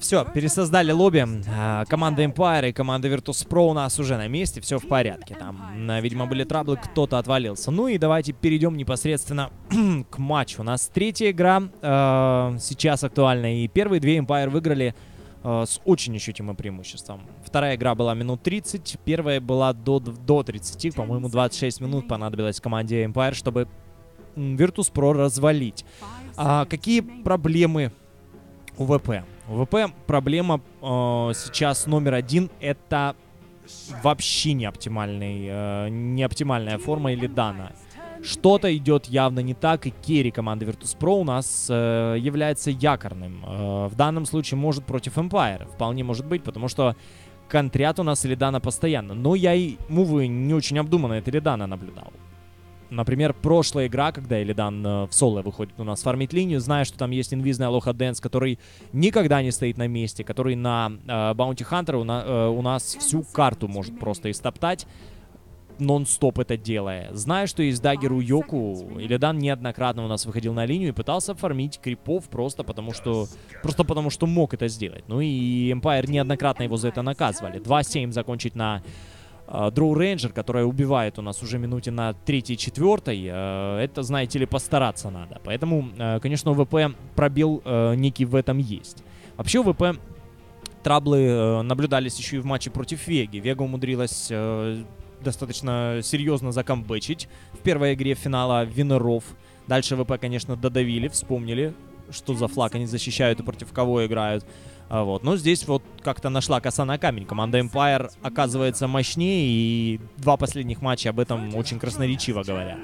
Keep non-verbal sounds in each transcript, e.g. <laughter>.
Все, пересоздали лобби. А, команда Empire и команда Virtus.pro у нас уже на месте, все в порядке. Там, видимо, были траблы, кто-то отвалился. Ну и давайте перейдем непосредственно <clears throat> к матчу. У нас третья игра э, сейчас актуальна. И первые две Empire выиграли э, с очень ощутимым преимуществом. Вторая игра была минут 30, первая была до, до 30. По-моему, 26 минут понадобилось команде Empire, чтобы Virtus.pro развалить. А какие проблемы у ВП? ВП проблема э, сейчас номер один это вообще не оптимальный, э, не оптимальная форма или дана. Что-то идет явно не так, и керри команды Virtus.pro у нас э, является якорным. Э, в данном случае может против Empire. Вполне может быть, потому что контрят у нас Илидана постоянно. Но я и мувы не очень обдуманно это Илидана наблюдал. Например, прошлая игра, когда Илидан э, в соло выходит у нас фармить линию, зная, что там есть инвизный AlohaDance, который никогда не стоит на месте, который на Bounty э, Hunter а у, на, э, у нас всю карту может просто истоптать, нон-стоп это делая. Зная, что есть dagger у Йоку, Илидан неоднократно у нас выходил на линию и пытался фармить крипов просто потому, что просто потому, что мог это сделать. Ну и Empire неоднократно его за это наказывали. 2-7 закончить на Дроу Рейнджер, которая убивает у нас уже минуте на третьей-четвертой, э, это, знаете ли, постараться надо. Поэтому, э, конечно, у пробил э, некий в этом есть. Вообще у ВП траблы наблюдались еще и в матче против Веги. Вега умудрилась достаточно серьезно закомбэчить в первой игре финала Винеров. Дальше ВП, конечно, додавили, вспомнили, что за флаг они защищают и против кого играют. А, вот. Но здесь вот как-то нашла коса на камень. Команда Empire оказывается мощнее, и два последних матча об этом очень красноречиво говорят.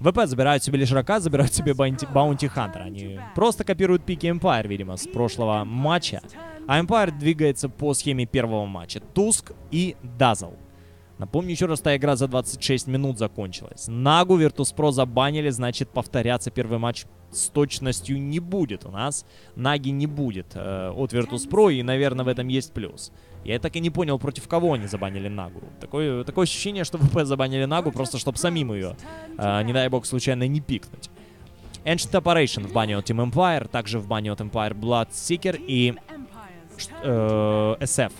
ВП забирают себе лишь забирают себе Баунти Хантера. Они просто копируют пики Empire, видимо, с прошлого матча. А Empire двигается по схеме первого матча. Туск и Дазл. Напомню еще раз, та игра за 26 минут закончилась. Нагу Virtus.pro забанили, значит повторяться первый матч с точностью не будет у нас. Наги не будет э, от Virtus.pro, и, наверное, в этом есть плюс. Я так и не понял, против кого они забанили Нагу. Такое, такое ощущение, что <laughs> ВП забанили Нагу, просто чтобы самим ее, э, не дай бог, случайно не пикнуть. Ancient Operation в бане от Team Empire, также в бане от Empire Bloodseeker и э, SF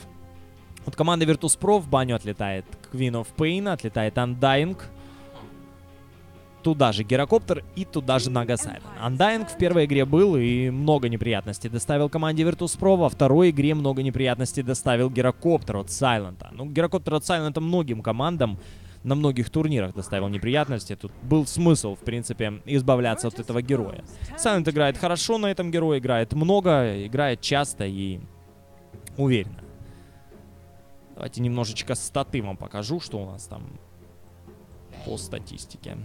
от команды Virtus.pro в баню отлетает Queen of Pain, отлетает Undying. Туда же Герокоптер и туда же Нагасайден. Undying в первой игре был и много неприятностей доставил команде Virtus.pro. Во второй игре много неприятностей доставил Герокоптер от Сайлента. Ну, Герокоптер от Сайлента многим командам на многих турнирах доставил неприятности. Тут был смысл, в принципе, избавляться от этого героя. Сайлент играет хорошо на этом герое, играет много, играет часто и уверенно. Давайте немножечко статы вам покажу, что у нас там по статистике.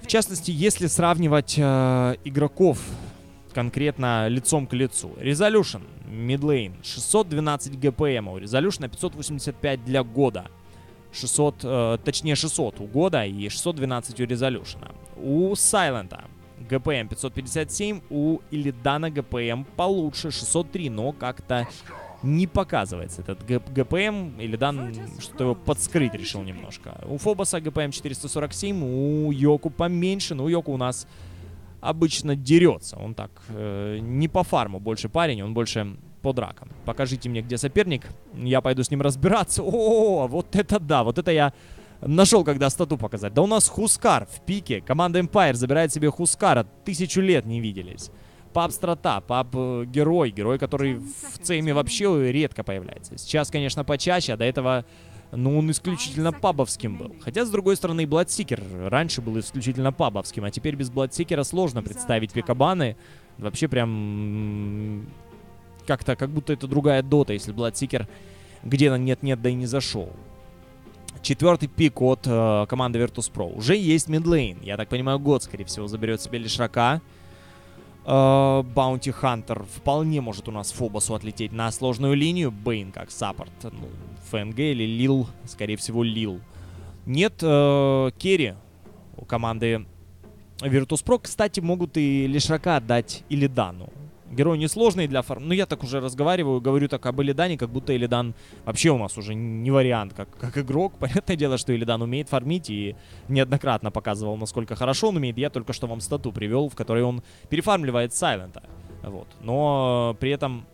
В частности, если сравнивать э, игроков конкретно лицом к лицу. Resolution, мидлейн, 612 ГПМ, у Resolution 585 для года. 600, э, точнее 600 у года и 612 у Resolution. У Silent ГПМ 557, у Илидана ГПМ получше 603, но как-то не показывается этот ГПМ. Илидан что-то его подскрыть решил немножко. У Фобоса ГПМ 447, у Йоку поменьше, но у Йоку у нас обычно дерется. Он так э, не по фарму больше парень, он больше по дракам. Покажите мне, где соперник, я пойду с ним разбираться. О, вот это да, вот это я Нашел, когда стату показать. Да у нас Хускар в пике. Команда Empire забирает себе Хускара. Тысячу лет не виделись. Паб-страта, паб э, герой. Герой, который в CM-е вообще редко появляется. Сейчас, конечно, почаще, а до этого... Ну, он исключительно пабовским был. Хотя, с другой стороны, Бладсикер раньше был исключительно пабовским, а теперь без Бладсикера сложно представить пики-баны. Вообще прям... Как-то, как будто это другая дота, если Бладсикер где-то нет-нет, да и не зашел. Четвертый пик от э, команды Virtus.pro. Уже есть мидлейн. Я так понимаю, Год, скорее всего, заберет себе Лишрака. Баунти Хантер вполне может у нас Фобосу отлететь на сложную линию. Бейн как саппорт. Ну, ФНГ или Лил. Скорее всего, Лил. Нет э, Керри у команды Virtus.pro. Кстати, могут и Лишрака отдать Илидану. Герой несложный для фарм. Ну, я так уже разговариваю, говорю так об Илидане, как будто Илидан вообще у нас уже не вариант как, как игрок. <laughs> Понятное дело, что Илидан умеет фармить и неоднократно показывал, насколько хорошо он умеет. Я только что вам стату привел, в которой он перефармливает Сайлента. Вот. Но при этом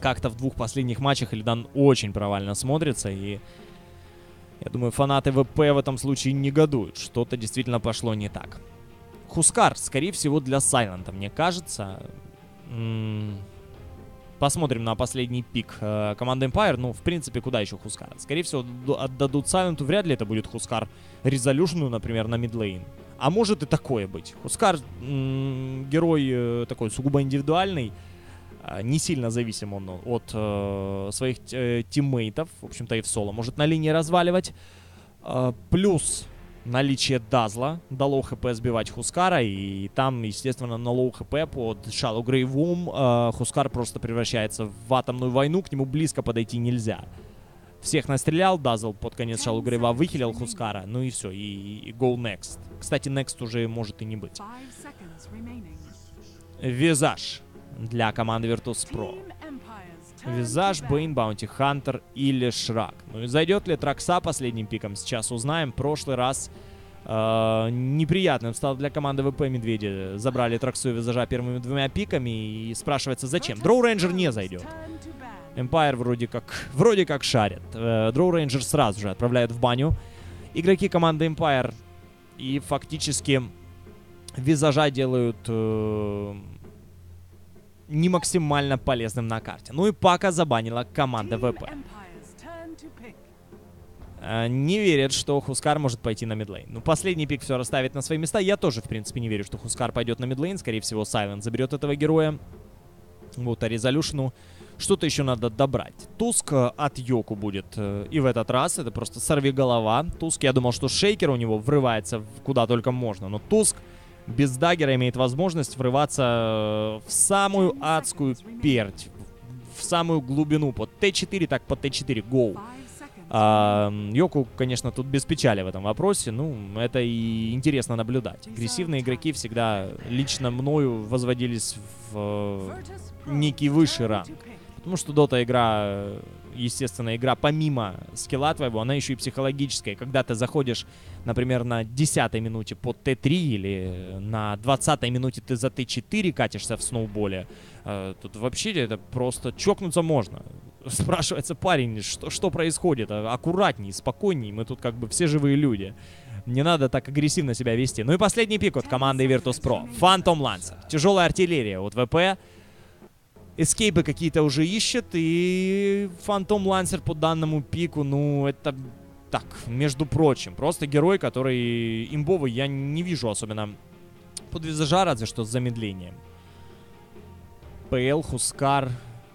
как-то в двух последних матчах Элидан очень провально смотрится, и я думаю, фанаты ВП в этом случае негодуют. Что-то действительно пошло не так. Хускар, скорее всего, для Сайлента, мне кажется. Посмотрим на последний пик э, команды Empire. Ну, в принципе, куда еще Хускар? Скорее всего, отдадут Сайленту. Вряд ли это будет Хускар Резолюшну, например, на мидлейн. А может и такое быть. Хускар герой э, такой сугубо индивидуальный. Э, не сильно зависим он от э, своих э, тиммейтов. В общем-то и в соло может на линии разваливать. Э, плюс наличие Дазла до low HP сбивать Хускара, и там, естественно, на low HP под Grave-ом э, Хускар просто превращается в атомную войну, к нему близко подойти нельзя. Всех настрелял, Дазл под конец Shadow Grave выхилил Хускара, ну и все, и, и go next. Кстати, next уже может и не быть. Визаж для команды Virtus.pro. Визаж, Бейн, Баунти Хантер или Шрак. Ну и зайдет ли Тракса последним пиком, сейчас узнаем. Прошлый раз э, неприятным стал для команды ВП Медведи. Забрали Траксу и Визажа первыми двумя пиками и спрашивается зачем. Дроу Рейнджер не зайдет. Empire вроде как, вроде как шарит. Дроу э, Рейнджер сразу же отправляют в баню. Игроки команды Empire и фактически Визажа делают... Э, не максимально полезным на карте. Ну и Пака забанила команда ВП. Э, не верят, что Хускар может пойти на мидлейн. Ну, последний пик все расставит на свои места. Я тоже, в принципе, не верю, что Хускар пойдет на мидлейн. Скорее всего, Сайлент заберет этого героя. Вот, а Резолюшну что-то еще надо добрать. Туск э, от Йоку будет э, и в этот раз. Это просто сорви голова. Туск, я думал, что шейкер у него врывается куда только можно. Но Туск без даггера имеет возможность врываться э, в самую адскую перть, в самую глубину, под Т4, так под Т4, гоу. А, Йоку, конечно, тут без печали в этом вопросе. Ну, это и интересно наблюдать. Агрессивные игроки всегда лично мною возводились в э, некий высший ранг. Потому что Дота игра, естественно, игра помимо скилла твоего, она еще и психологическая. Когда ты заходишь, например, на 10 минуте под Т3 или на 20 минуте ты за Т4 катишься в сноуболе, э, тут вообще это просто чокнуться можно. <laughs> Спрашивается парень, что, что происходит? Аккуратней, спокойней, мы тут как бы все живые люди. Не надо так агрессивно себя вести. Ну и последний пик от команды Virtus.pro. Phantom Lancer. Тяжелая артиллерия от ВП эскейпы какие-то уже ищет, и Фантом Лансер по данному пику, ну, это так, между прочим, просто герой, который имбовый, я не вижу особенно под визажа, разве что с замедлением. ПЛ, Хускар.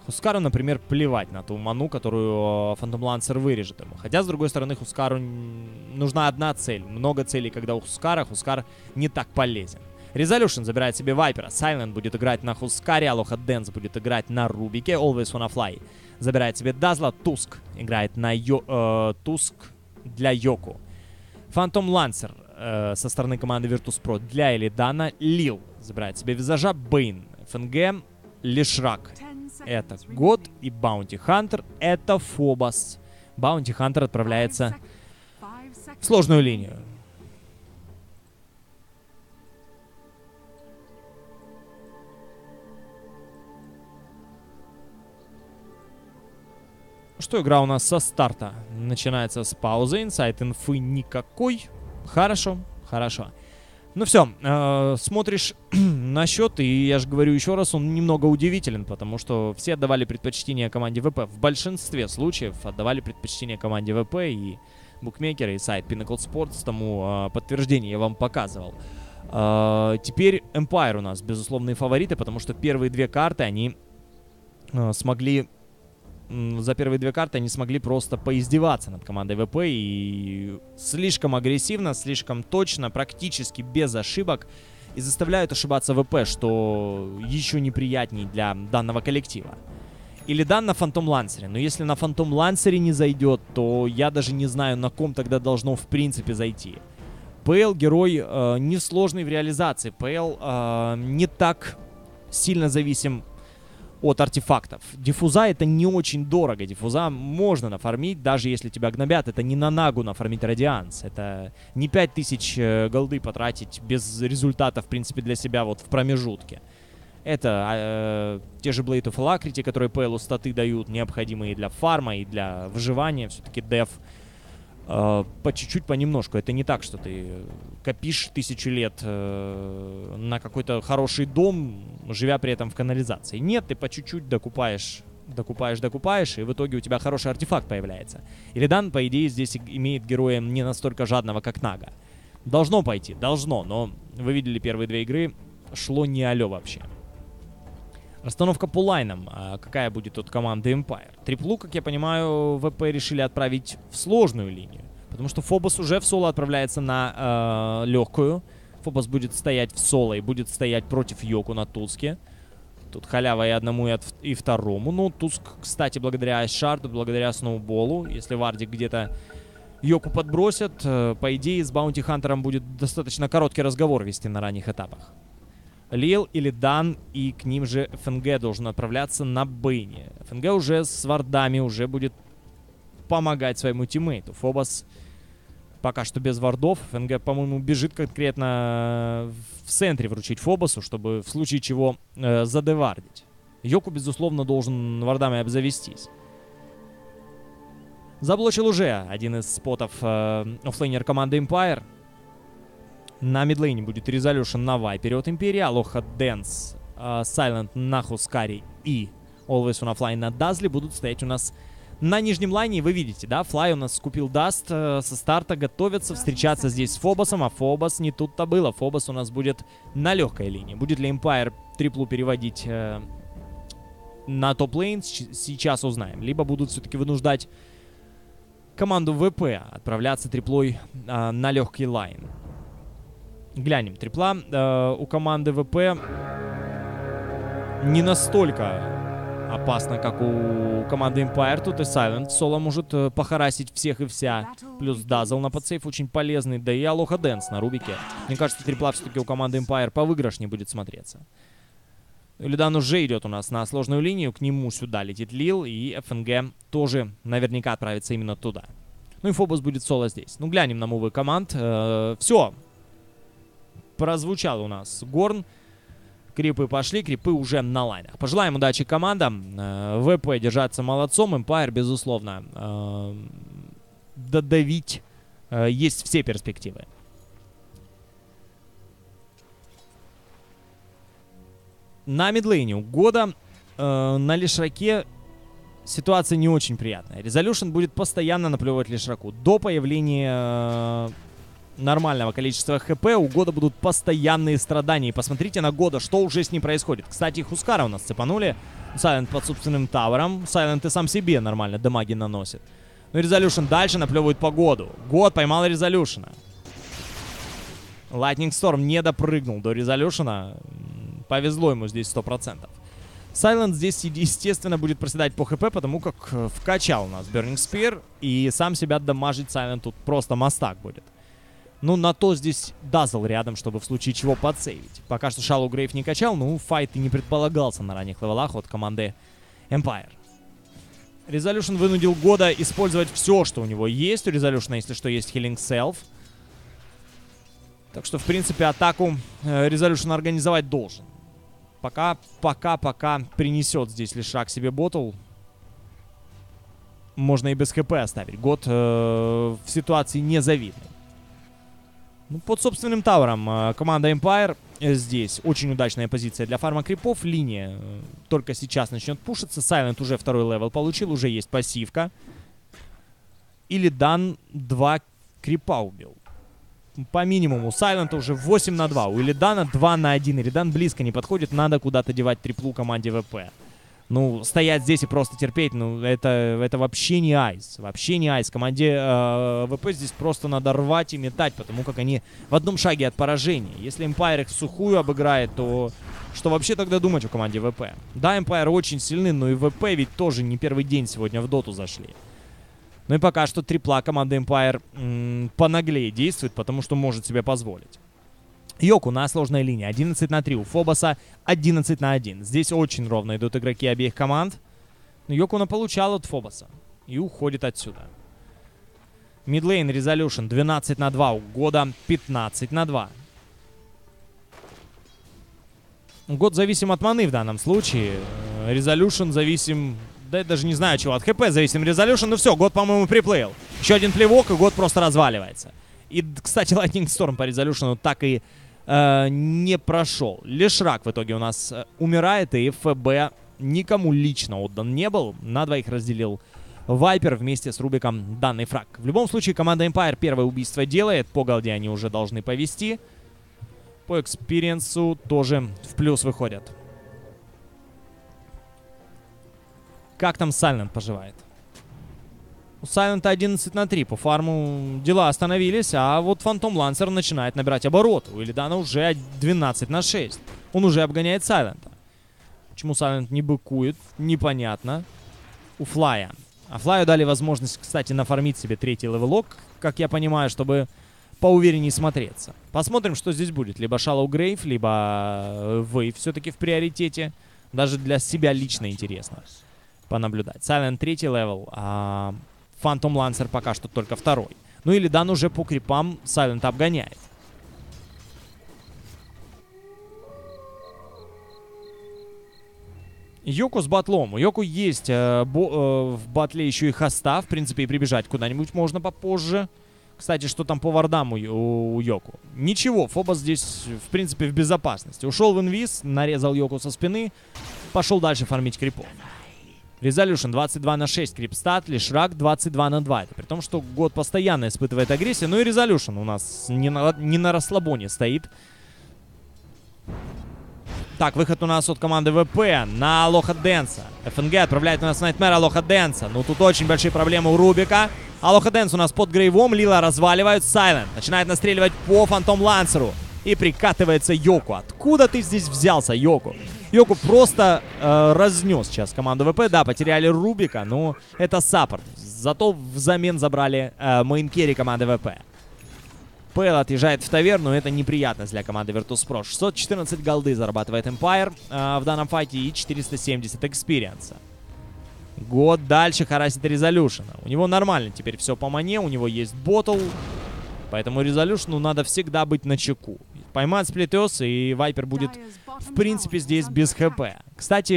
Хускару, например, плевать на ту ману, которую Фантом Лансер вырежет ему. Хотя, с другой стороны, Хускару нужна одна цель. Много целей, когда у Хускара, Хускар не так полезен. Resolution забирает себе Вайпера. Silent будет играть на Хускаре. Алоха Дэнс будет играть на Рубике. Always Wanna Fly забирает себе Дазла. Туск играет на Йо... Э, Туск для Йоку. Фантом Лансер э, со стороны команды Virtus.pro для Илидана. Лил забирает себе Визажа. Бейн. ФНГ. Лишрак. Это Год и Баунти Хантер. Это Фобос. Баунти Хантер отправляется в сложную линию. Что игра у нас со старта? Начинается с паузы, инсайт инфы никакой. Хорошо, хорошо. Ну все, э, смотришь <clears throat> на счет, и я же говорю еще раз, он немного удивителен, потому что все отдавали предпочтение команде ВП. В большинстве случаев отдавали предпочтение команде ВП, и букмекеры, и сайт Pinnacle Sports тому э, подтверждение я вам показывал. Э, теперь Empire у нас безусловные фавориты, потому что первые две карты они э, смогли за первые две карты они смогли просто поиздеваться над командой ВП и слишком агрессивно, слишком точно, практически без ошибок и заставляют ошибаться ВП, что еще неприятней для данного коллектива. Или дан на Фантом Лансере. Но если на Фантом Лансере не зайдет, то я даже не знаю, на ком тогда должно в принципе зайти. ПЛ герой э, несложный в реализации. ПЛ э, не так сильно зависим от артефактов. Диффуза это не очень дорого. Диффуза можно нафармить, даже если тебя гнобят. Это не на нагу нафармить радианс. Это не 5000 э, голды потратить без результата, в принципе, для себя вот в промежутке. Это э, те же Blade of Alacrity, которые PL статы дают, необходимые для фарма и для выживания. Все-таки деф по чуть-чуть, понемножку. Это не так, что ты копишь тысячу лет э, на какой-то хороший дом, живя при этом в канализации. Нет, ты по чуть-чуть докупаешь докупаешь, докупаешь, и в итоге у тебя хороший артефакт появляется. Илидан, по идее, здесь имеет героя не настолько жадного, как Нага. Должно пойти, должно, но вы видели первые две игры, шло не алё вообще. Расстановка по лайнам. А какая будет от команды Empire? Триплу, как я понимаю, ВП решили отправить в сложную линию. Потому что Фобос уже в соло отправляется на э, легкую. Фобос будет стоять в соло и будет стоять против Йоку на Туске. Тут халява и одному, и, от, и второму. Ну, Туск, кстати, благодаря Айшарду, благодаря Сноуболу. Если Вардик где-то Йоку подбросят, э, по идее, с Баунти Хантером будет достаточно короткий разговор вести на ранних этапах. Лил или Дан, и к ним же ФНГ должен отправляться на Бэйне. ФНГ уже с вардами, уже будет помогать своему тиммейту. Фобос пока что без вардов. ФНГ, по-моему, бежит конкретно в центре вручить Фобосу, чтобы в случае чего э, задевардить. Йоку, безусловно, должен вардами обзавестись. Заблочил уже один из спотов э, оффлейнер команды Empire. На мидлейне будет Резолюшн на Вайпере от Империи, Алоха Дэнс, Сайлент на Хускаре и Always Wanna Fly на Дазле будут стоять у нас на нижнем лайне. Вы видите, да, Флай у нас купил Даст э, со старта, готовится встречаться здесь с Фобосом, а Фобос не тут-то было. Фобос у нас будет на легкой линии. Будет ли Empire триплу переводить э, на топ-лейн, сейчас узнаем. Либо будут все-таки вынуждать команду ВП отправляться триплой э, на легкий лайн. Глянем. Трипла э, у команды ВП не настолько опасно, как у команды Empire. Тут и Silent Соло может э, похарасить всех и вся. Плюс Дазл на подсейф очень полезный. Да и Алоха Дэнс на Рубике. Мне кажется, трипла все-таки у команды Empire повыигрышнее будет смотреться. Лидан уже идет у нас на сложную линию. К нему сюда летит Лил. И ФНГ тоже наверняка отправится именно туда. Ну и Фобос будет соло здесь. Ну, глянем на мувы команд. Э, все, прозвучал у нас Горн. Крипы пошли, крипы уже на лайнах. Пожелаем удачи командам. Э, ВП держаться молодцом. Эмпайр, безусловно, э, додавить э, есть все перспективы. На мидлейне года на Лишраке ситуация не очень приятная. Резолюшн будет постоянно наплевывать Лишраку. До появления нормального количества хп, у Года будут постоянные страдания. И посмотрите на Года, что уже с ним происходит. Кстати, Хускара у нас цепанули. Сайлент под собственным тавером. Сайлент и сам себе нормально дамаги наносит. Ну и Резолюшн дальше наплевывает по Году. Год поймал Резолюшна. Lightning Storm не допрыгнул до Резолюшна. Повезло ему здесь 100%. Сайлент здесь, естественно, будет проседать по хп, потому как э, вкачал у нас Burning Spear. И сам себя дамажить Сайлент тут просто мастак будет. Ну, на то здесь Дазл рядом, чтобы в случае чего подсейвить. Пока что Шалу Грейв не качал, ну, файт и не предполагался на ранних левелах от команды Empire. Resolution вынудил Года использовать все, что у него есть. У Resolution, если что, есть Healing Self. Так что, в принципе, атаку э, Resolution организовать должен. Пока, пока, пока принесет здесь Лишрак себе ботл. Можно и без ХП оставить. Год э, в ситуации незавидный. Ну, под собственным тавером э, команда Empire здесь. Очень удачная позиция для фарма крипов. Линия э, только сейчас начнет пушиться. Сайлент уже второй левел получил, уже есть пассивка. Илидан 2 крипа убил. По минимуму. Сайлент уже 8 на 2. У Илидана 2 на 1. Илидан близко не подходит. Надо куда-то девать триплу команде ВП. Ну, стоять здесь и просто терпеть, ну, это, это вообще не айс. Вообще не айс. Команде э, ВП здесь просто надо рвать и метать, потому как они в одном шаге от поражения. Если Empire их в сухую обыграет, то что вообще тогда думать о команде ВП? Да, Empire очень сильны, но и ВП ведь тоже не первый день сегодня в доту зашли. Ну и пока что трипла команда Empire м- понаглее действует, потому что может себе позволить. Йоку на сложной линии. 11 на 3. У Фобоса 11 на 1. Здесь очень ровно идут игроки обеих команд. Но Йоку на получал от Фобоса. И уходит отсюда. Мидлейн Резолюшн 12 на 2. У Года 15 на 2. Год зависим от маны в данном случае. Резолюшн зависим... Да я даже не знаю чего. От ХП зависим Резолюшн. Ну все, Год, по-моему, приплыл. Еще один плевок, и Год просто разваливается. И, кстати, <laughs> Lightning Storm по Резолюшну так и э, не прошел. Лишрак в итоге у нас э, умирает, и ФБ никому лично отдан не был. На двоих разделил Вайпер вместе с Рубиком данный фраг. В любом случае, команда Empire первое убийство делает. По голде они уже должны повести. По экспириенсу тоже в плюс выходят. Как там Сайлент поживает? У Сайлента 11 на 3. По фарму дела остановились, а вот Фантом Лансер начинает набирать обороты. У Илидана уже 12 на 6. Он уже обгоняет Сайлента. Почему Сайлент не быкует, непонятно. У Флая. А Флаю дали возможность, кстати, нафармить себе третий левелок, как я понимаю, чтобы поувереннее смотреться. Посмотрим, что здесь будет. Либо Shallow Grave, либо Wave все-таки в приоритете. Даже для себя лично интересно понаблюдать. Silent третий левел, а Phantom Lancer пока что только второй. Но Илидан уже по крипам Silent обгоняет. Йоку с батлом. У Йоку есть э, бо, э, в батле еще и хаста. В принципе, и прибежать куда-нибудь можно попозже. Кстати, что там по вардам у, у, у Йоку? Ничего, Фобос здесь, в принципе, в безопасности. Ушел в инвиз, нарезал Йоку со спины, пошел дальше фармить крипов. Резолюшн 22 на 6 крипстат, Лишрак 22 на 2. Это при том, что Год постоянно испытывает агрессию. Ну и Резолюшн у нас не на, не на расслабоне стоит. Так, выход у нас от команды ВП на Алоха Дэнса. ФНГ отправляет у нас в Nightmare Алоха Дэнса. Ну, тут очень большие проблемы у Рубика. Алоха Дэнс у нас под грейвом. Лила разваливают. Сайлент начинает настреливать по Фантом Лансеру. И прикатывается Йоку. Откуда ты здесь взялся, Йоку? Йоку просто э, разнес сейчас команду ВП. Да, потеряли Рубика, но это саппорт. Зато взамен забрали э, main carry команды ВП. PL отъезжает в таверну, это неприятность для команды Virtus.pro. 614 голды зарабатывает Empire э, в данном файте и 470 экспириенса. Год дальше харасит Резолюшена. У него нормально теперь все по мане, у него есть ботл. Поэтому Резолюшну надо всегда быть на чеку. Поймать сплитес, и Вайпер будет, в принципе, здесь без хп. Кстати,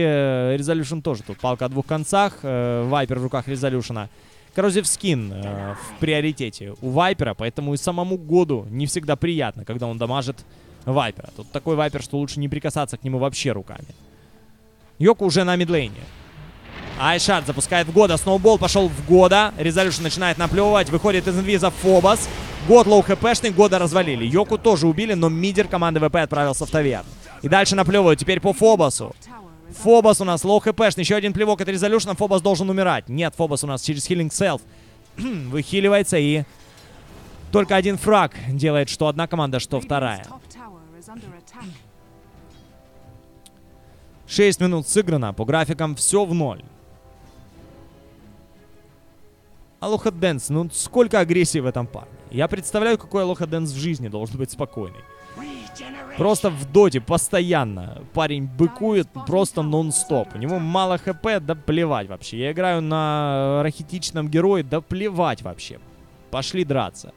Резолюшн тоже тут палка о двух концах. Э, Вайпер в руках Резолюшена. Коррозив скин э, в приоритете у Вайпера, поэтому и самому году не всегда приятно, когда он дамажит Вайпера. Тут такой Вайпер, что лучше не прикасаться к нему вообще руками. Йоку уже на мидлейне. Ice Shard запускает в Года. Snowball пошел в Года. Резолюшн начинает наплевывать. Выходит из инвиза Фобос. Год low хпшный. Года развалили. Йоку тоже убили, но мидер команды ВП отправился в таверн. И дальше наплевывают. Теперь по Фобосу. Фобос у нас low хпшный. Еще один плевок от Резолюшна. Фобос должен умирать. Нет, Фобос у нас через Healing Salve <clears throat> выхиливается и только один фраг делает что одна команда, что вторая. 6 минут сыграно. По графикам все в ноль. Алоха Дэнс, ну сколько агрессии в этом парне. Я представляю, какой Алоха Дэнс в жизни должен быть спокойный. Просто в доте постоянно парень быкует просто нон-стоп. У него мало хп, да плевать вообще. Я играю на рахитичном герое, да плевать вообще. Пошли драться.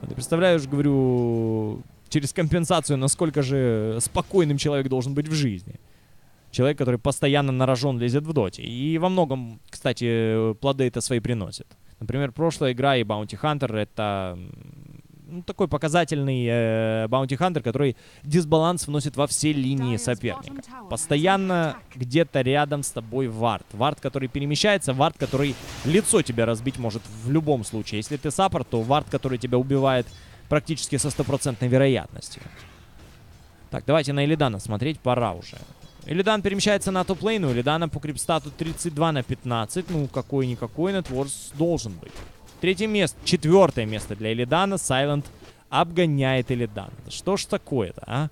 Ты представляешь, говорю, через компенсацию, насколько же спокойным человек должен быть в жизни. Человек, который постоянно на рожон лезет в доте. И во многом, кстати, плоды это свои приносит. Например, прошлая игра и Bounty Hunter это ну, такой показательный э, Bounty Hunter, который дисбаланс вносит во все линии соперника. Постоянно где-то рядом с тобой вард. Вард, который перемещается, вард, который лицо тебя разбить может в любом случае. Если ты саппорт, то вард, который тебя убивает практически со стопроцентной вероятностью. Так, давайте на Элидана смотреть, пора уже. Илидан перемещается на топ-лейн. У Илидана по крипстату 32 на 15. Ну, какой-никакой нетворс должен быть. Третье место, четвертое место для Илидана. Сайлент обгоняет Илидана. Что ж такое-то, а?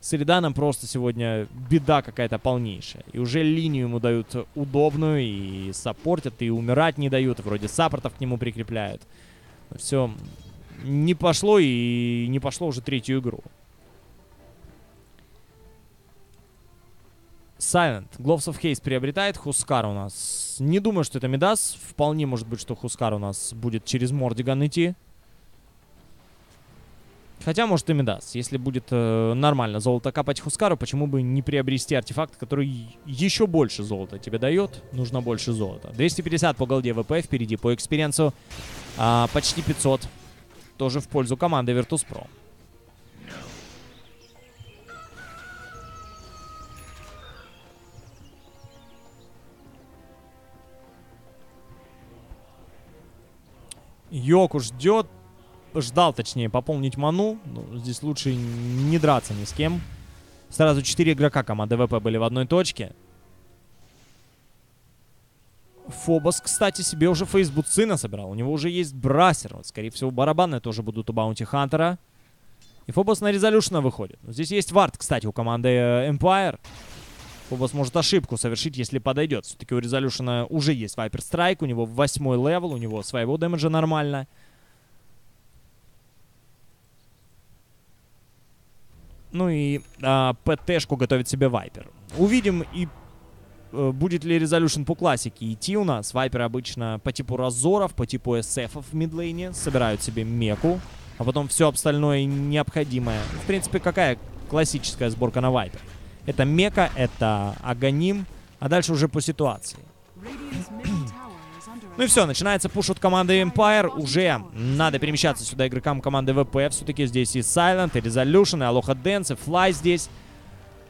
С Илиданом просто сегодня беда какая-то полнейшая. И уже линию ему дают удобную, и саппортят, и умирать не дают. Вроде саппортов к нему прикрепляют. Все не пошло, и не пошло уже третью игру. Silent. Gloves of Haste приобретает. Хускар у нас. Не думаю, что это Мидас. Вполне может быть, что Хускар у нас будет через Mordiggian идти. Хотя, может, и Мидас. Если будет э, нормально золото капать Хускару, почему бы не приобрести артефакт, который еще больше золота тебе дает? Нужно больше золота. 250 по голде ВП впереди по экспириенсу. А, почти 500. Тоже в пользу команды Virtus.pro. Йоку ждет. Ждал, точнее, пополнить ману. Ну, здесь лучше не драться ни с кем. Сразу 4 игрока команды ВП были в одной точке. Фобос, кстати, себе уже phase буцы насобирал. У него уже есть bracer. Вот, скорее всего, барабаны тоже будут у Баунти Хантера. И Фобос на резолюшена выходит. Но здесь есть ward, кстати, у команды э, Empire. Фобос может ошибку совершить, если подойдет. Все-таки у резолюшена уже есть Viper Strike. У него восьмой level, у него своего дэмэджа нормально. Ну и а, ПТшку готовит себе Viper. Увидим и э, будет ли Resolution по классике идти у нас. Вайпер обычно по типу Разоров, по типу SF в мидлейне собирают себе меку, а потом все остальное необходимое. В принципе, какая классическая сборка на Вайпер? Это мека, это аганим, а дальше уже по ситуации. Ну и все, начинается пуш от команды Empire. Уже надо перемещаться сюда игрокам команды ВП. Все-таки здесь и Silent, и Resolution, и Aloha Dance, и Fly здесь.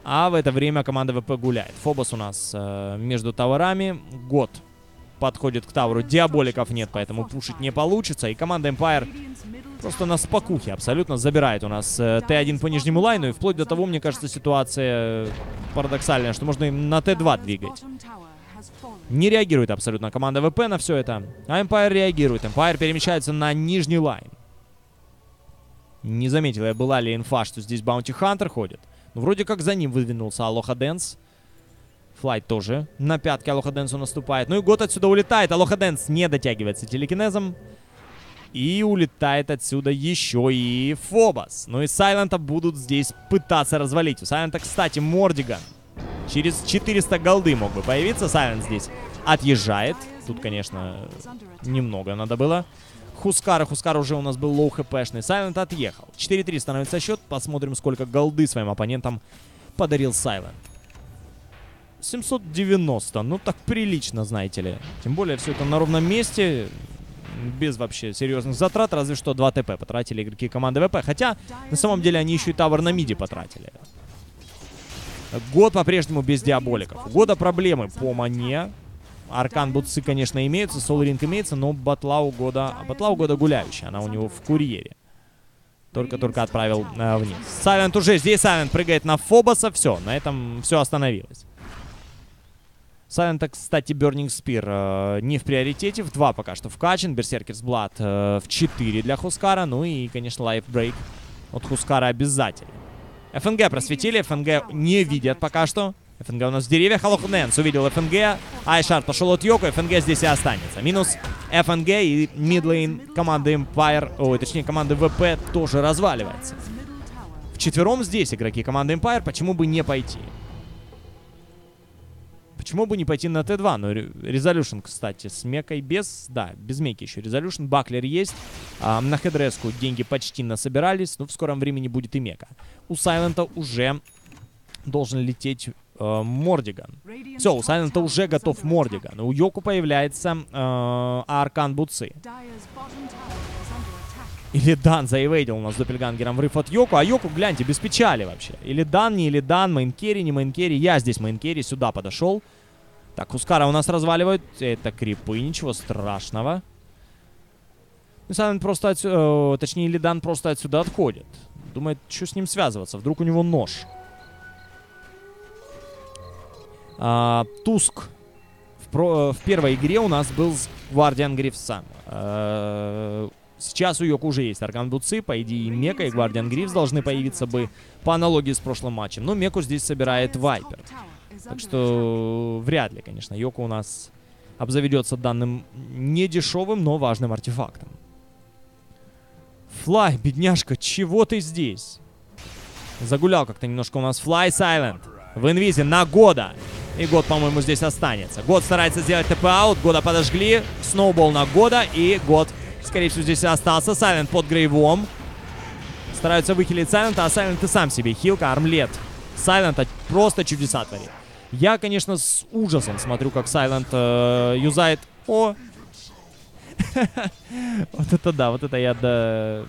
А в это время команда ВП гуляет. Фобос у нас э, между таверами. Год подходит к таверу. Диаболиков нет, поэтому пушить не получится. И команда Empire просто на спокухе абсолютно забирает у нас э, Т1 по нижнему лайну. И вплоть до того, мне кажется, ситуация парадоксальная, что можно им на Т2 двигать. Не реагирует абсолютно команда ВП на все это. А Empire реагирует. Empire перемещается на нижний лайн. Не заметил я, была ли инфа, что здесь Bounty Hunter ходит. Ну, вроде как за ним выдвинулся Алоха Дэнс. Флайт тоже на пятке Алоха Дэнсу наступает. Ну и год отсюда улетает. Алоха Дэнс не дотягивается телекинезом. И улетает отсюда еще и Фобос. Ну и Сайлента будут здесь пытаться развалить. У Сайлента, кстати, Mordiggian Через 400 голды мог бы появиться. Сайлент здесь отъезжает. Тут, конечно, немного надо было. Хускара. Хускар уже у нас был low хпшный. Сайлент отъехал. 4-3 становится счет. Посмотрим, сколько голды своим оппонентам подарил Сайлент. 790. Ну, так прилично, знаете ли. Тем более, все это на ровном месте. Без вообще серьезных затрат. Разве что 2 ТП потратили игроки команды ВП. Хотя, на самом деле, они еще и tower на миде потратили. Год по-прежнему без диаболиков. У года проблемы по мане. Аркан Бутсы, конечно, имеются, Солринг имеется, но батла у года... Батла у года гуляющая, она у него в курьере. Только-только отправил э, вниз. Сайлент уже здесь, Сайлент прыгает на Фобоса, все, на этом все остановилось. Сайлента, кстати, Burning Spear э, не в приоритете, в 2 пока что вкачан, Берсеркерс Блад э, в 4 для Хускара, ну и, конечно, Break от Хускара обязательно. ФНГ просветили, ФНГ не видят пока что. ФНГ у нас в деревьях, Алохненс увидел ФНГ, Айшард пошел от Йоко, ФНГ здесь и останется. Минус ФНГ и мидлейн команды Empire, ой, точнее команды ВП тоже разваливается. В четвером здесь игроки команды Empire, почему бы не пойти? Почему бы не пойти на Т2? Ну, Resolution, кстати, с мекой без... Да, без меки еще Resolution. Баклер есть. А, на хедреску деньги почти насобирались. Но в скором времени будет и мека. У Сайлента уже должен лететь э, Mordiggian. Все, у Сайлента уже готов Mordiggian. У Йоку появляется э, Arcane буцы. Иллидан заэвейдил у нас Доппельгангером врыв от Йоку. А Йоку, гляньте, без печали вообще. Иллидан, не Иллидан, main carry, не main carry. Я здесь main carry, сюда подошел. Так, Хускара у нас разваливают. Это крипы, ничего страшного. Ну, Сайлен просто отсюда, э, точнее, Лидан просто отсюда отходит. Думает, что с ним связываться. Вдруг у него нож. А, Туск. В, про, в первой игре у нас был Гвардиан Грифса. А, Сейчас у Йока уже есть Аркан Буцы, по идее Мека и Гвардиан Грифс должны появиться бы по аналогии с прошлым матчем. Но Меку здесь собирает Вайпер. Так что вряд ли, конечно, Йока у нас обзаведется данным недешевым, но важным артефактом. Флай, бедняжка, чего ты здесь? Загулял как-то немножко у нас Флай Сайлент. В инвизе на года. И год, по-моему, здесь останется. Год старается сделать ТП- out. Года подожгли. Snowball на года. И год, скорее всего, здесь остался. Сайлент под грейвом. Стараются выхилить Сайлента, а Сайлент и сам себе хилка, armlet. Сайлента просто чудеса творит. Я, конечно, с ужасом смотрю, как Сайлент э, юзает... О! <laughs> Вот это да, вот это я до...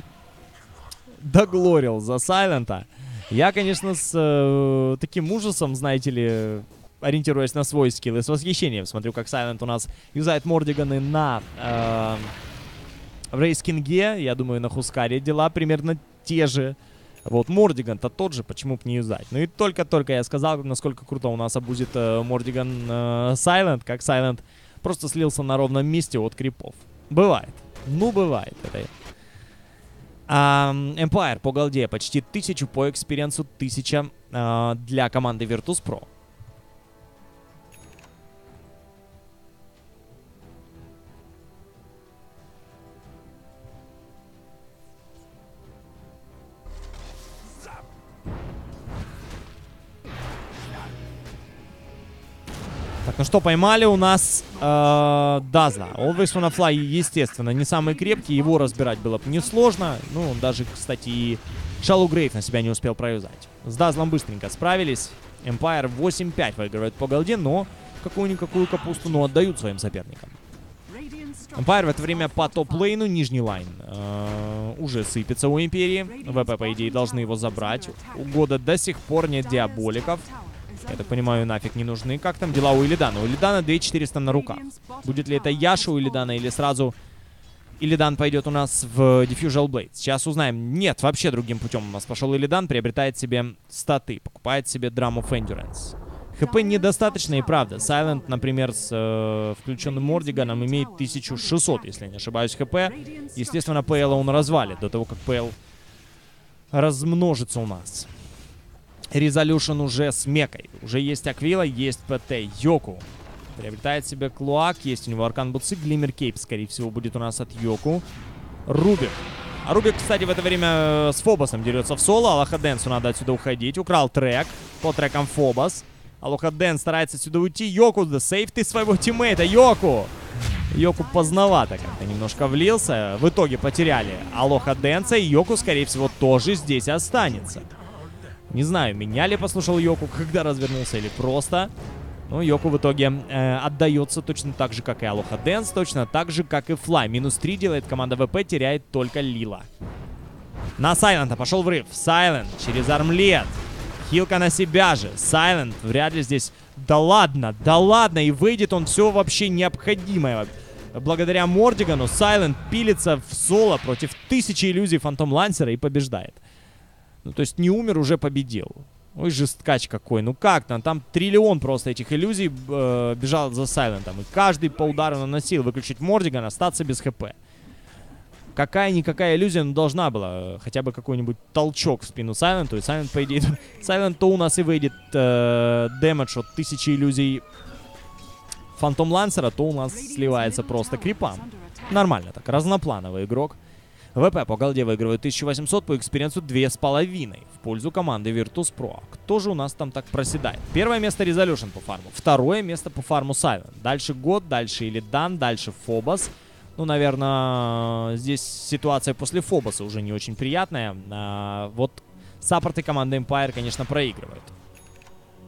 доглорил за Сайлента. Я, конечно, с э, таким ужасом, знаете ли, ориентируясь на свой скилл и с восхищением смотрю, как Сайлент у нас юзает Мордиганы на... Э, в Рейскинге, я думаю, на Хускаре дела примерно те же. Вот, Mordiggian -то тот же, почему бы не юзать? Ну и только-только я сказал, насколько круто у нас обузит э, Mordiggian Сайлент, как Сайлент просто слился на ровном месте от крипов. Бывает. Ну, бывает. Это... А, Empire по голде почти тысячу, по экспириенсу тысяча а, для команды Virtus.pro. Так, ну что, поймали у нас э, Дазла. Always Wanna Fly, естественно, не самый крепкий. Его разбирать было бы несложно. Ну, он даже, кстати, и Шалу Грейв на себя не успел проюзать. С Дазлом быстренько справились. Empire 8-5 выигрывает по голде, но какую-никакую капусту, но отдают своим соперникам. Empire в это время по топ-лейну, нижний лайн, э, уже сыпется у Империи. ВП, по идее, должны его забрать. У года до сих пор нет диаболиков. Я так понимаю, нафиг не нужны. Как там дела у Илидана? У Илидана 2400 на руках. Будет ли это Яша у Илидана или сразу Илидан пойдет у нас в Diffusal Blade? Сейчас узнаем. Нет, вообще другим путем у нас пошел Илидан. Приобретает себе статы. Покупает себе Drum of Endurance. ХП недостаточно и правда. Сайлент, например, с э, включенным Мордиганом имеет 1600, если не ошибаюсь, ХП. Естественно, PL он развалит до того, как PL размножится у нас. Резолюшн уже с мекой. Уже есть Aquila, есть ПТ. Йоку. Приобретает себе Cloak. Есть у него Arcane буцы. Glimmer Cape, скорее всего, будет у нас от Йоку. Рубик. А Рубик, кстати, в это время э, с Фобосом дерется в соло. Алоха Дэнсу надо отсюда уходить. Украл трек. По трекам Фобос. Алоха Дэнс старается отсюда уйти. Йоку, да save ты своего тиммейта. Йоку! Йоку поздновато как-то немножко влился. В итоге потеряли Алоха Дэнса. И Йоку, скорее всего, тоже здесь останется. Не знаю, меня ли послушал Йоку, когда развернулся, или просто. Но Йоку в итоге э, отдается точно так же, как и Алоха Дэнс, точно так же, как и Флай. Минус 3 делает команда ВП, теряет только Лила. На Сайлента пошел врыв. Сайлент через armlet. Хилка на себя же. Сайлент вряд ли здесь... Да ладно, да ладно. И выйдет он все вообще необходимое. Благодаря Мордигану Сайлент пилится в соло против тысячи иллюзий Фантом Лансера и побеждает. Ну, то есть не умер, уже победил. Ой, жесткач какой. Ну как там? Там триллион просто этих иллюзий э, бежал за Сайлентом. И каждый по удару наносил. Выключить Мордиган, остаться без хп. Какая-никакая иллюзия ну, должна была. Хотя бы какой-нибудь толчок в спину Сайленту. И Сайлент, по идее... <laughs> Сайлент то у нас и выйдет э, дэмэдж от тысячи иллюзий Phantom Lancer а, то у нас сливается просто крипам. Нормально так. Разноплановый игрок. ВП по голде выигрывает 1800, по экспириенсу 2,5 в пользу команды Virtus.pro. Кто же у нас там так проседает? Первое место Resolution по фарму, второе место по фарму Silent. Дальше Год, дальше Илидан, дальше Фобос. Ну, наверное, здесь ситуация после Фобоса уже не очень приятная. А, вот саппорты команды Empire, конечно, проигрывают.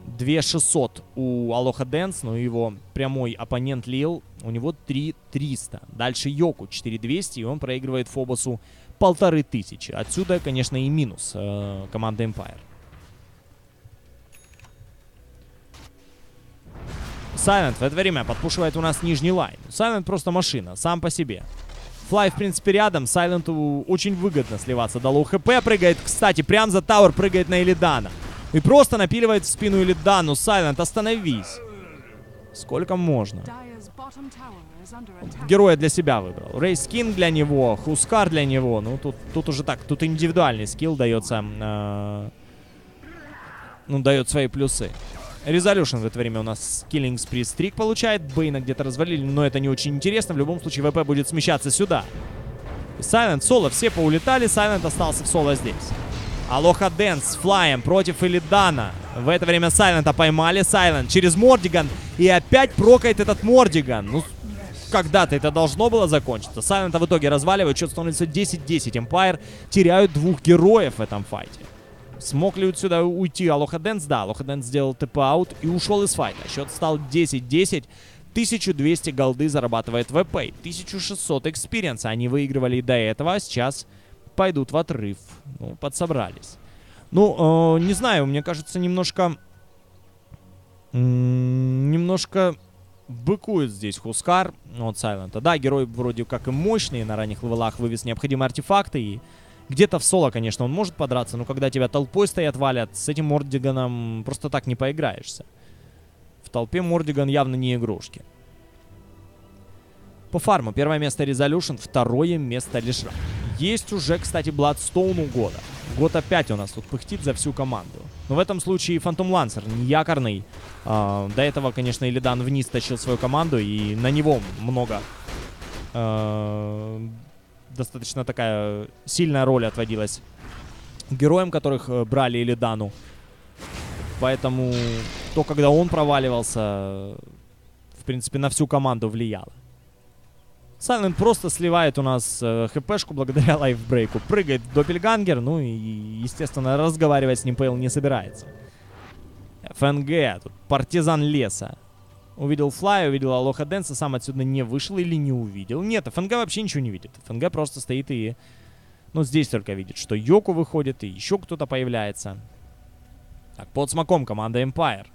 2600 у Алоха Дэнс, но его прямой оппонент Лил, у него 3300. Дальше Йоку 4200, и он проигрывает Фобосу полторы тысячи. Отсюда, конечно, и минус э, команды Empire. Сайлент в это время подпушивает у нас нижний line. Сайлент просто машина, сам по себе. Флай, в принципе, рядом. Сайленту очень выгодно сливаться до low HP. Прыгает, кстати, прям за tower прыгает на Илидана. И просто напиливает в спину или да, ну Сайлент, остановись. Сколько можно? Героя для себя выбрал. Рейс Скин для него, Хускар для него. Ну, тут, тут уже так, тут индивидуальный скилл дается. Э, ну, дает свои плюсы. Резолюшн в это время у нас Killing Spree Стрик получает. Бейна где-то развалили, но это не очень интересно. В любом случае, ВП будет смещаться сюда. Сайлент, Соло, все поулетали. Сайлент остался в соло здесь. Алоха Дэнс с флаем против Илидана. В это время Сайлента поймали. Сайлент через Mordiggian. И опять прокает этот Mordiggian. Ну, когда-то это должно было закончиться. Сайлента в итоге разваливают. Счет становится 10-10. Empire теряют двух героев в этом файте. Смог ли отсюда уйти Алоха Дэнс? Да, Алоха Дэнс сделал TP out и ушел из файта. Счет стал 10-10. 1200 голды зарабатывает ВП. 1600 экспириенса. Они выигрывали и до этого, сейчас пойдут в отрыв. Ну, подсобрались. Ну, э, не знаю, мне кажется, немножко... Немножко быкует здесь Хускар от Сайлента. Да, герой вроде как и мощный, на ранних левелах вывез необходимые артефакты и где-то в соло, конечно, он может подраться, но когда тебя толпой стоят, валят, с этим Мордиганом просто так не поиграешься. В толпе Мордиган явно не игрушки. По фарму первое место Resolution, второе место Лишра. Есть уже, кстати, Бладстоун у года. Год опять у нас тут пыхтит за всю команду. Но в этом случае Фантом Лансер, не якорный. А, до этого, конечно, Илидан вниз тащил свою команду, и на него много а, достаточно такая сильная роль отводилась героям, которых э, брали Илидану. Поэтому то, когда он проваливался, в принципе, на всю команду влияло. Сайлент просто сливает у нас э, хпшку благодаря <laughs> лайфбрейку. Прыгает в Доппельгангер, ну и, естественно, разговаривать с ним Пейл не собирается. ФНГ, тут партизан леса. Увидел флай, увидел Алоха Дэнса, сам отсюда не вышел или не увидел. Нет, ФНГ вообще ничего не видит. ФНГ просто стоит и... Ну, здесь только видит, что Йоку выходит и еще кто-то появляется. Так, под смоком команда Empire.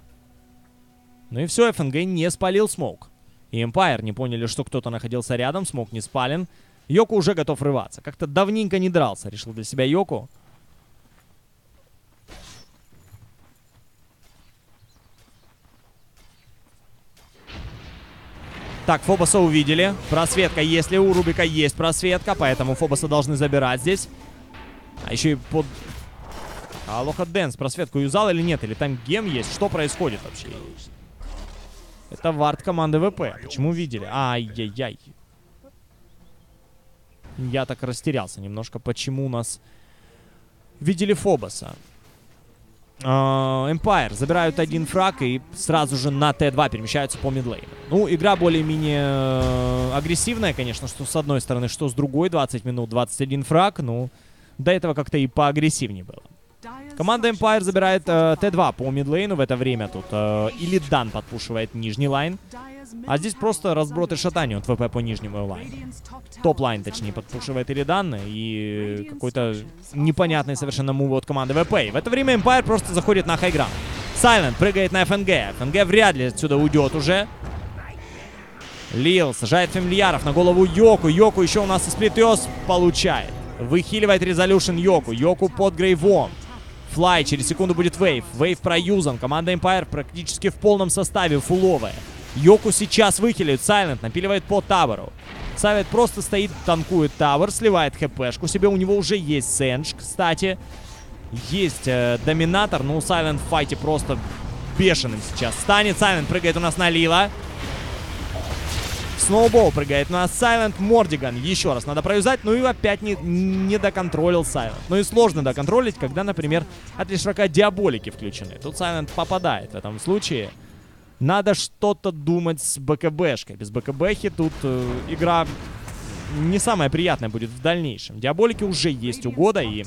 Ну и все, ФНГ не спалил смок. И Empire не поняли, что кто-то находился рядом, смог не спален. Йоку уже готов рываться. Как-то давненько не дрался, решил для себя Йоку. Так, Фобоса увидели. Просветка, если у Рубика есть просветка, поэтому Фобоса должны забирать здесь. А еще и под... Алоха Дэнс просветку юзал или нет? Или там гем есть? Что происходит вообще? Это вард команды ВП. Почему видели? Ай-яй-яй. Я так растерялся немножко, почему у нас видели Фобоса. Empire забирают один фраг и сразу же на Т2 перемещаются по мидлейну. Ну, игра более-менее э, агрессивная, конечно, что с одной стороны, что с другой. 20 минут, 21 фраг. Ну, до этого как-то и поагрессивнее было. Команда Empire забирает э, Т2 по мидлейну в это время тут. Э, Илидан подпушивает нижний line. А здесь просто разброд и шатание от ВП по нижнему лайну. Top line, точнее, подпушивает Илидан. И какой-то непонятный совершенно move от команды ВП. В это время Empire просто заходит на high ground. Сайлент прыгает на ФНГ. ФНГ вряд ли отсюда уйдет уже. Лил сажает фамильяров на голову Йоку. Йоку еще у нас и Split Earth получает. Выхиливает резолюшн Йоку. Йоку под Грейвом. Флай, через секунду будет Вейв. Вейв проюзан. Команда Empire практически в полном составе, фуловая. Йоку сейчас выхиливает. Сайлент напиливает по табору. Сайлент просто стоит, танкует табор, сливает хпшку себе. У него уже есть Сэндж, кстати. Есть э, Доминатор. Ну, Сайлент в файте просто бешеным сейчас станет. Сайлент прыгает у нас на Лила. Сноубол прыгает на Silent Мордиган. Еще раз надо проюзать. Ну и опять не, не доконтролил Silent. Ну и сложно доконтролить, когда, например, от лишрака диаболики включены. Тут Silent попадает в этом случае. Надо что-то думать с БКБшкой. Без БКБхи тут э, игра не самая приятная будет в дальнейшем. Диаболики уже есть у года, и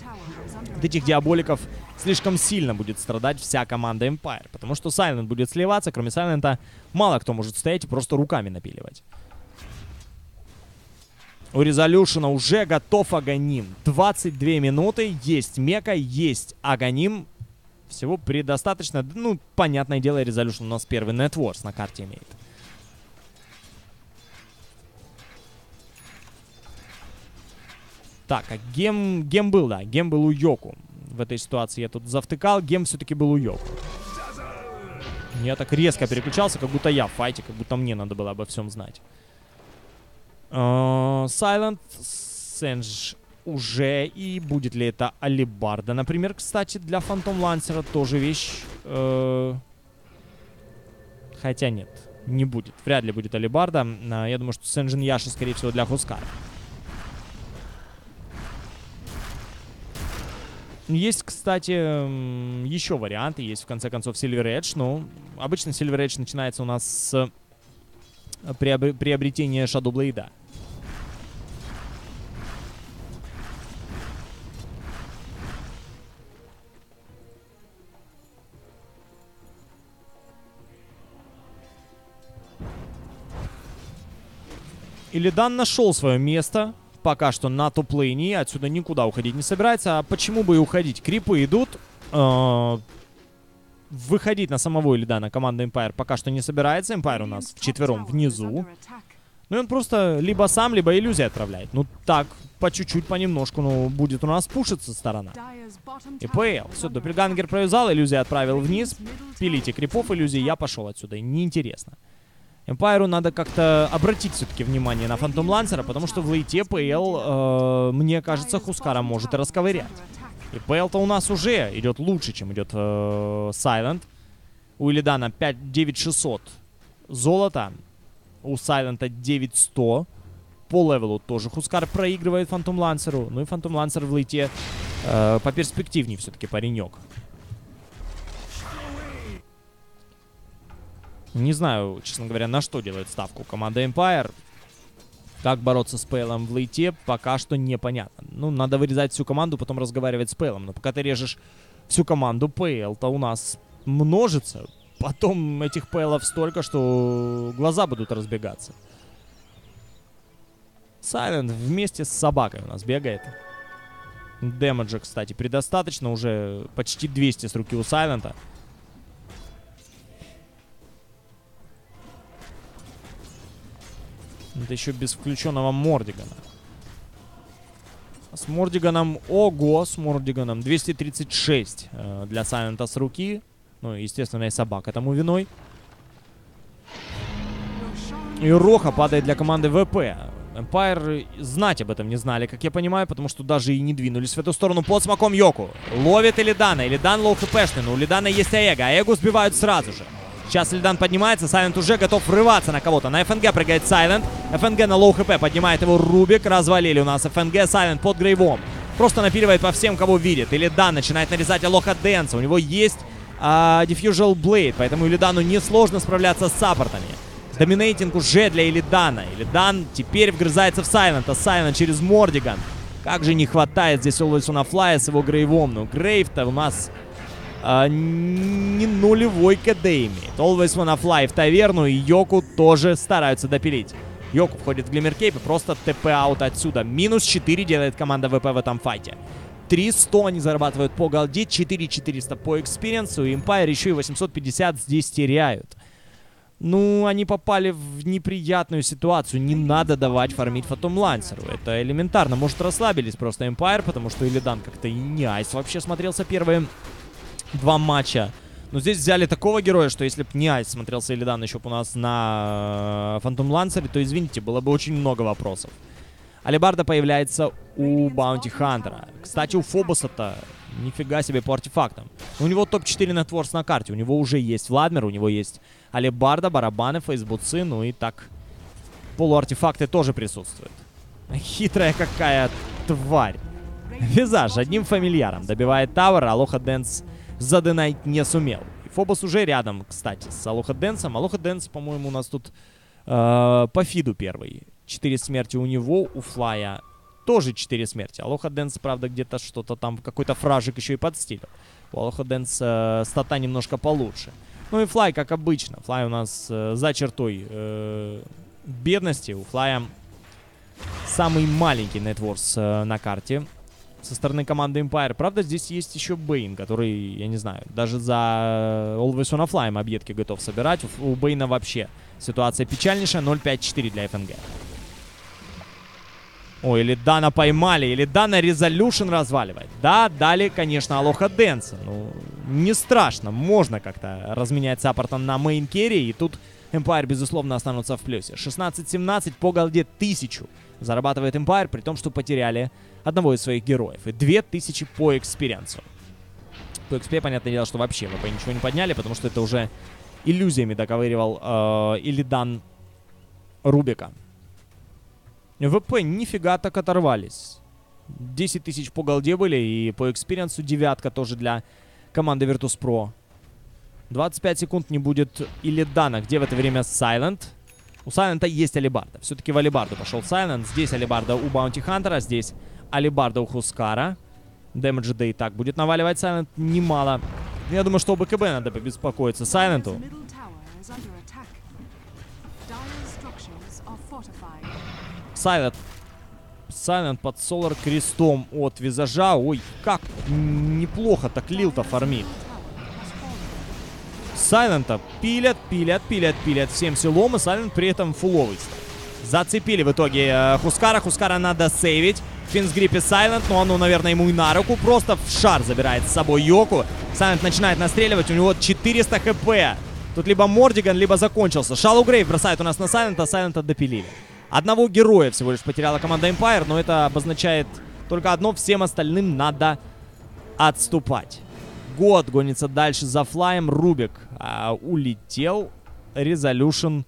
от этих диаболиков слишком сильно будет страдать вся команда Empire. Потому что Silent будет сливаться, кроме Сайлента мало кто может стоять и просто руками напиливать. У Резолюшена уже готов Аганим. 22 минуты, есть Мека, есть Аганим. Всего предостаточно. Ну, понятное дело, Резолюшн у нас первый нетворс на карте имеет. Так, а гем, гем был, да, гем был у Йоку. В этой ситуации я тут завтыкал, гем все-таки был у Йоку. Я так резко переключался, как будто я в файте, как будто мне надо было обо всем знать. Сайлент uh, Сэндж уже. И будет ли это Алибарда, например, кстати, для Фантом Лансера тоже вещь. Uh, хотя нет, не будет. Вряд ли будет Алибарда. Uh, я думаю, что Сенджин Яши, скорее всего, для Хускара. Есть, кстати, еще варианты. Есть, в конце концов, Silver Edge. Ну, обычно Silver Edge начинается у нас с приобр приобретения Shadow Blade. Илидан нашел свое место пока что на топ-лейне. Отсюда никуда уходить не собирается. А почему бы и уходить? Крипы идут. Э выходить на самого Илидана команда Empire пока что не собирается. Empire у нас вчетвером внизу. Ну и он просто либо сам, либо иллюзии отправляет. Ну так, по чуть-чуть, понемножку, ну, будет у нас пушиться сторона. И ПЛ. Все, Доппельгангер провязал, иллюзии отправил вниз. Пилите крипов иллюзии, я пошел отсюда. Неинтересно. Эмпайру надо как-то обратить все-таки внимание на Фантом Лансера, потому что в лейте ПЛ, э, мне кажется, Хускара может расковырять. И ПЛ-то у нас уже идет лучше, чем идет э. У Илидана 5 9600 золота. У Сайлента 9100. По левелу тоже Хускар проигрывает Фантом Лансеру. Ну и Фантом Лансер в лейте э, поперспективнее все-таки паренек. Не знаю, честно говоря, на что делает ставку команда Empire. Как бороться с Пейлом в лейте, пока что непонятно. Ну, надо вырезать всю команду, потом разговаривать с Пейлом. Но пока ты режешь всю команду, Пейл-то у нас множится. Потом этих Пейлов столько, что глаза будут разбегаться. Сайлент вместе с собакой у нас бегает. Дэмэджа, кстати, предостаточно. Уже почти 200 с руки у Сайлента. Это еще без включенного Мордигана. С Мордиганом... Ого, с Мордиганом. 236 э, для Сайлента с руки. Ну, естественно, и собака тому виной. И Роха падает для команды ВП. Empire знать об этом не знали, как я понимаю, потому что даже и не двинулись в эту сторону под смоком Йоку. Ловит Илидана. Илидан лоу хпшный, но у Илидана есть Аэго. Аэгу сбивают сразу же. Сейчас Илидан поднимается, Сайлент уже готов врываться на кого-то. На ФНГ прыгает Сайлент. ФНГ на low HP поднимает его Рубик. Развалили у нас ФНГ. Сайлент под грейвом. Просто напиливает по всем, кого видит. Илидан начинает нарезать Алоха Дэнса. У него есть а, Blade, поэтому Илидану несложно справляться с саппортами. Dominating уже для Илидана. Илидан теперь вгрызается в Сайлента. Сайлент через Mordiggian. Как же не хватает здесь Always Wanna Fly я с его грейвом. Ну, грейв-то у нас а, не нулевой CD имеет. Always Wanna Fly в таверну и Йоку тоже стараются допилить. Йоку входит в Glimmer Cape и просто TP out отсюда. Минус 4 делает команда ВП в этом файте. 300 они зарабатывают по голде, 4400 по экспириенсу. И Empire еще и 850 здесь теряют. Ну, они попали в неприятную ситуацию. Не надо давать фармить Phantom Lancer у. Это элементарно. Может, расслабились просто Empire, потому что Илидан как-то и не ice вообще смотрелся первым два матча. Но здесь взяли такого героя, что если бы не Айс смотрелся Илидан еще бы у нас на Фантом Лансере, то, извините, было бы очень много вопросов. Алибарда появляется у Баунти Хантера. Кстати, у Фобоса-то нифига себе по артефактам. У него топ-4 нетворс на карте. У него уже есть Владмир, у него есть Алибарда, барабаны, фейсбуцы, ну и так полуартефакты тоже присутствуют. Хитрая какая тварь. Визаж одним фамильяром добивает tower, Алоха Дэнс заденаить не сумел. И Фобос уже рядом, кстати, с Алоха Дэнсом. Алоха Дэнс, по-моему, у нас тут э, по фиду первый. Четыре смерти у него, у Флая тоже четыре смерти. Алоха Дэнс, правда, где-то что-то там, какой-то фражик еще и подстилил. У Алоха Дэнс э, стата немножко получше. Ну и Флай, как обычно. Флай у нас э, за чертой э, бедности. У Флая самый маленький net worth э, на карте со стороны команды Empire. Правда, здесь есть еще Бейн, который, я не знаю, даже за Always Wanna Fly объедки готов собирать. У Бейна вообще ситуация печальнейшая. 0-5-4 для ФНГ. Ой, Илидана поймали, Илидана Resolution разваливает. Отдали, конечно, Алоха Дэнса. Ну, не страшно, можно как-то разменять саппортом на main carry, и тут Empire, безусловно, останутся в плюсе. 16-17 по голде 1000 зарабатывает Empire, при том, что потеряли одного из своих героев. И 2000 по экспириенсу. По XP, понятное дело, что вообще ВП ничего не подняли, потому что это уже иллюзиями доковыривал э, Илидан Рубика. ВП нифига так оторвались. 10 тысяч по голде были и по экспириенсу девятка тоже для команды Virtus.pro. 25 секунд не будет Илидана. Где в это время Silent? У Сайлента есть Алибарда. Все-таки в Алибарду пошел Сайлент. Здесь Алибарда у Баунти Хантера. Здесь Алибарда у Хускара. Дэмэджа да и так будет наваливать Сайлент немало. Я думаю, что БКБ надо побеспокоиться Сайленту. Сайлент. Сайлент под Солар крестом от визажа. Ой, как неплохо так лил-то фармит. Сайлента пилят, пилят, пилят, пилят всем селом, и Сайлент при этом фуловый. Зацепили в итоге э, Хускара. Хускара надо сейвить. Финсгриппе Сайлент, но оно, наверное, ему и на руку. Просто в шар забирает с собой Йоку. Сайлент начинает настреливать, у него 400 хп. Тут либо Мордиган, либо закончился. Шалу Грейв бросает у нас на Сайлента, Сайлента допилили. Одного героя всего лишь потеряла команда Empire, но это обозначает только одно, всем остальным надо отступать. Год гонится дальше за флаем. Рубик а, улетел. Резолюшн